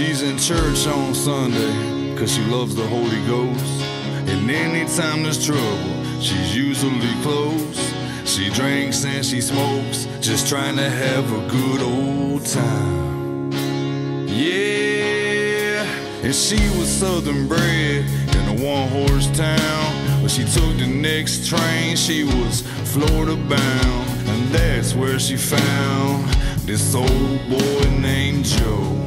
She's in church on Sunday, cause she loves the Holy Ghost. And anytime there's trouble, she's usually close. She drinks and she smokes, just trying to have a good old time. Yeah, and she was southern bred in a one horse town. When she took the next train, she was Florida bound. And that's where she found this old boy named Joe.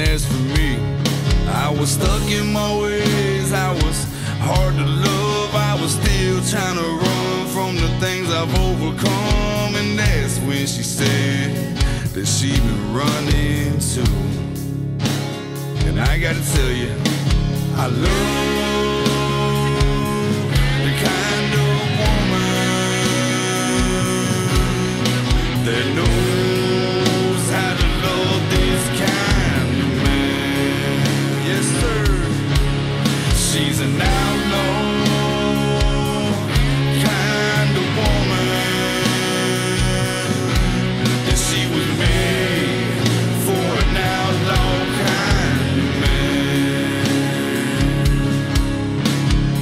As for me, I was stuck in my ways. I was hard to love. I was still trying to run from the things I've overcome. And that's when she said that she been running too. And I gotta tell you, I love the kind of woman She's an outlaw kind of woman, and she was made for an outlaw kind of man.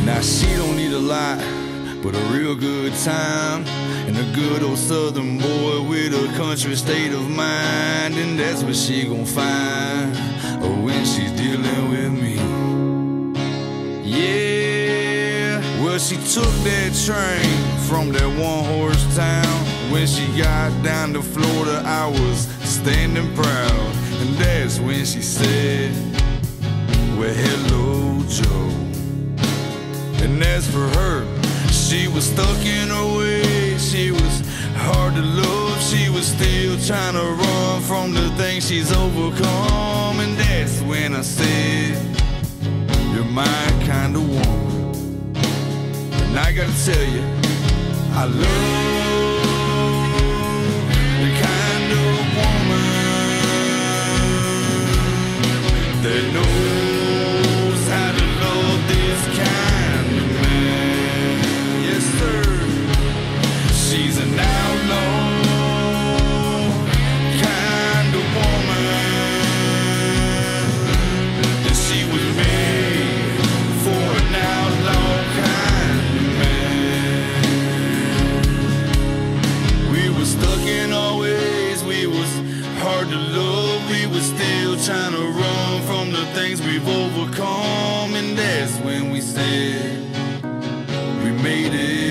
Now she don't need a lot, but a real good time. And a good old southern boy with a country state of mind. And that's what she gon' find when she's dealing with me. Yeah, well, she took that train from that one horse town. When she got down to Florida, I was standing proud. And that's when she said, Well, hello, Joe. And as for her, she was stuck in her ways. She was hard to love. She was still trying to run from the things she's overcome. And that's when I said, You're my kind of woman. And I gotta tell you, I love the to love, we were still trying to run from the things we've overcome. And that's when we said we made it.